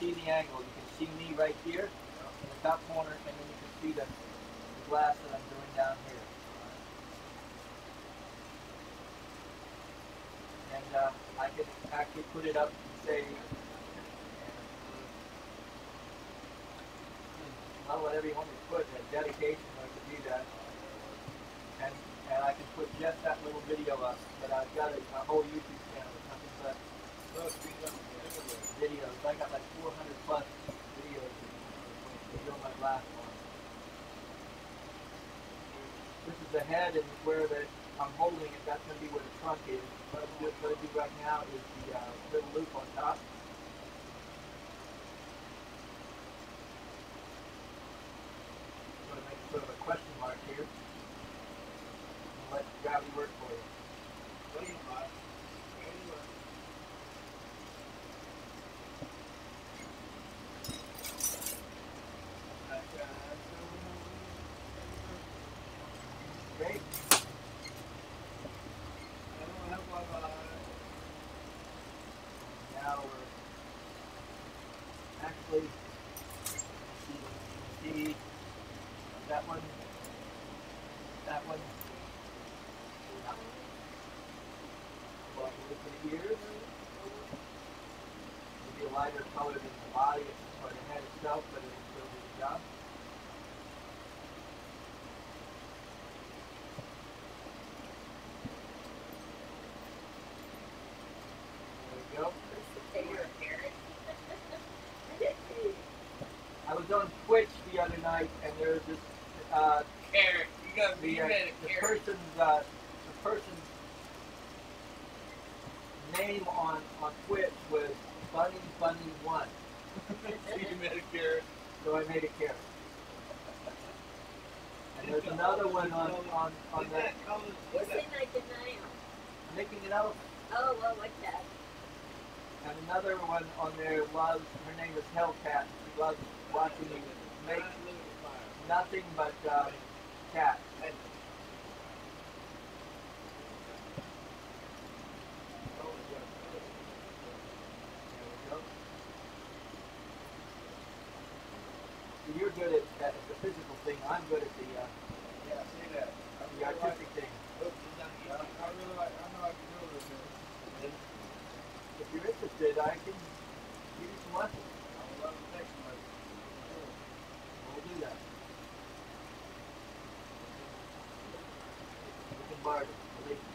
see the angle. You can see me right here in the top corner, and then you can see the, the glass that I'm doing down here. And uh, I can actually put it up and say, well, whatever you want me to put, a dedication, I could do that. And, and I can put just that little video up, but I've got a, a whole YouTube channel, but videos. I got like 400 plus videos of my last one. This is the head and where the, I'm holding it, that's going to be where the trunk is. What I'm going to do right now is the uh, little loop on top. I'm going to make sort of a question mark here. And let gravity work for you. What do you want? Okay? Now we're actually see that one, that one. Well, look at the ears. Maybe a lighter color than the body or the head itself, but it will still do the job. There we go. I was on Twitch the other night, and there's this uh, Carrot. You got the, you uh, made the a carrot. person's uh, the person's name on on Twitch was Bunny Bunny One, you made a carrot. so I made a carrot. And there's another one on on on Is that called- What's is the that- night denial? making an elephant, Oh, well, what's that? and another one on there loves her name is Hellcat. She loves watching me make nothing but uh. So you're good at, at the physical thing. I'm good at the uh, Yeah, see that. I the really like- artistic thing. Oops, it's not easy. I really like, I know I can do this. man. If you're interested, I can give you some lessons. I would love to take some of it. We'll do that. We can bargain. believe me.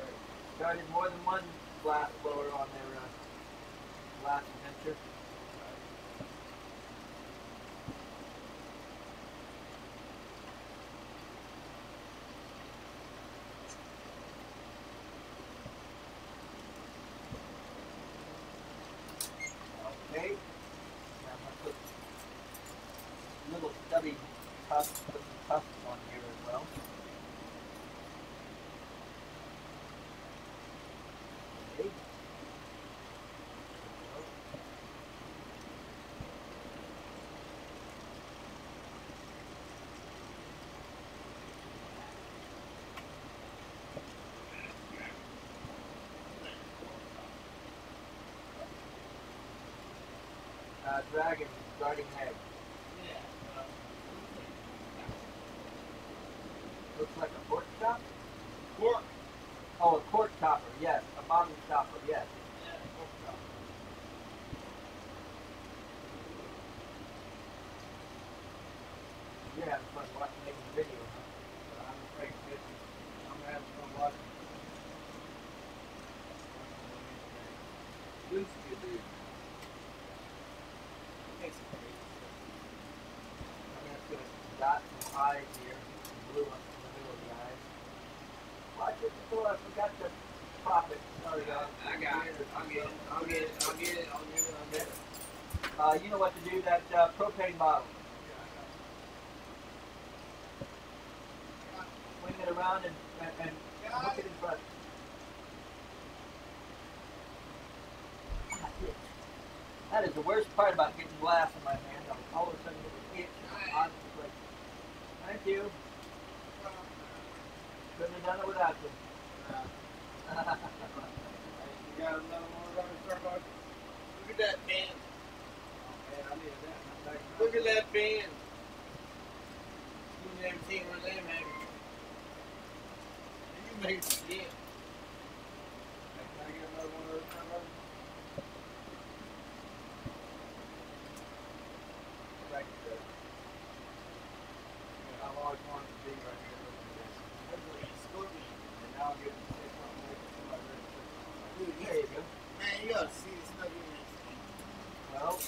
Okay. Started more than one glass blower on their uh, last adventure. Okay. Now I'm gonna put little stubby tufts, put some tufts on here as well. Okay. Uh, dragon, guarding head. Yeah. Looks like a pork chop. Pork. Oh, a cork chopper, yes. A bottle chopper, yes. Yeah, pork chop. You're having fun watching making the video, huh? But I'm afraid to get you. I'm gonna have some watching. Loose you do. Takes a break. I'm just gonna dot some eyes here, some blue up in the middle of the eyes. Before I forgot it. I got it. I'll it. I'll get it. I'll get it. I'll get it. I'll get it. You know what to do, that uh, propane bottle. Swing it around and, and, and hook it in front. That is the worst part about getting glass in my hand. I'll all of a sudden get an itch. Thank you. Those Starbucks? at that band. Look at that band. You never seen you? It. Hey, Can I get another one of those hamburgers? Thank you, Dad. Yeah, I've always wanted to be right here looking at this. Look at these scorpions. And now I'm getting to say something like somebody ready to say something. Dude, There you go. Man, you gotta see this stuff in this thing. Well,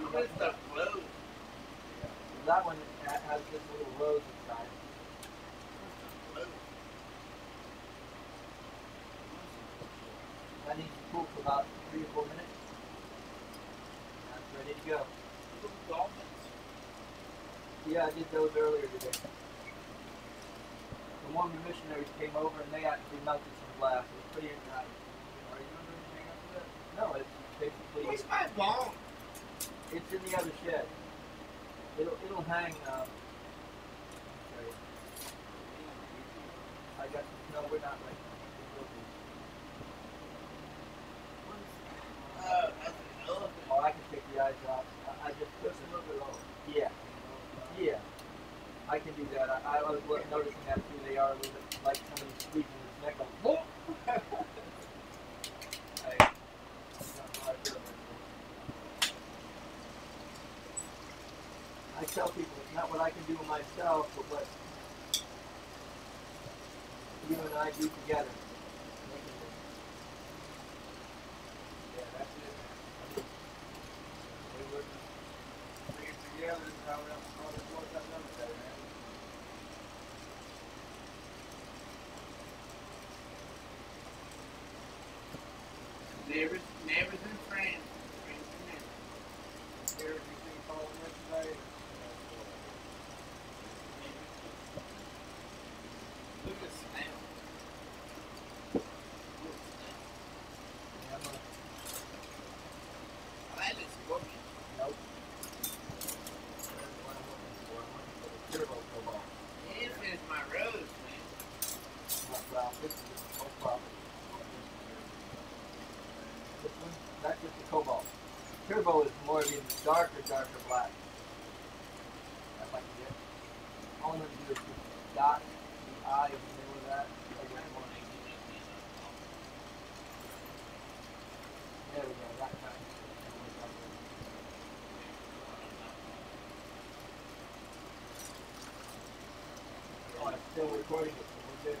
Look at this stuff closed. that one ha- has this little rose inside. Closed. That need to cool for about three or four minutes. That's ready to go. Dolphins. Yeah, I did those earlier today. The Mormon missionaries came over and they actually melted some glass. It was pretty interesting. Are you anything after that? No, it's basically Where's my bone? it's in the other shed. It'll it'll hang. Um. I got no. We're not like. Uh, that's an elephant. Oh, I can take the eyes off. I, I just put Just a little bit off. Yeah, yeah. I can do that. I, I was lo- noticing. They are a little bit like somebody squeezing his neck. I tell people it's not what I can do myself, but what you and I do together. Yeah, that's it. man. We wouldn't stick it together and how we probably worked out another day, man. Neighbors, neighbors and friends. Friends and neighbors. Here, if you see Paul yesterday, Look at the snail. Look at the snail. Yeah, I'm gonna- I like this scorpion. nope. That's what I'm looking for. I'm looking for the turbo cobalt. This is my rose, man. Not brown. This is just no problem. This one, that's just the cobalt. More of darker, darker black. I'd like to get. All I'm gonna do is just dot the eye in the middle of that. There we go. That kind. Oh, I'm still recording it. So we're good.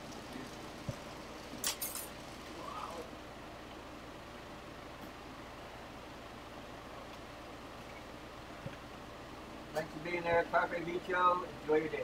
for being there, Carpe Vicio. Enjoy your day.